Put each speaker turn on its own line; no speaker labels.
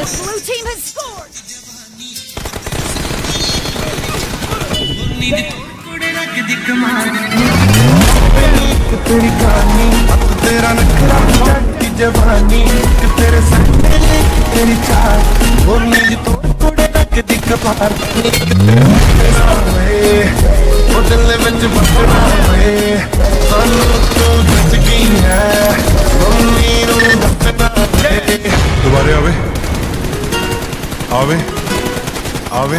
The blue team has scored!
जवानी तेरे सपने
Abi.
Abi.